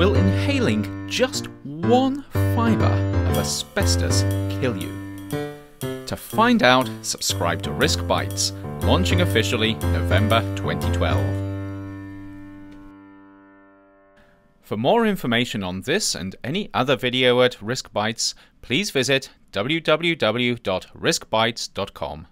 Will inhaling just one fibre of asbestos kill you? To find out, subscribe to Risk Bites, launching officially November 2012. For more information on this and any other video at Risk Bites, please visit www.riskbites.com.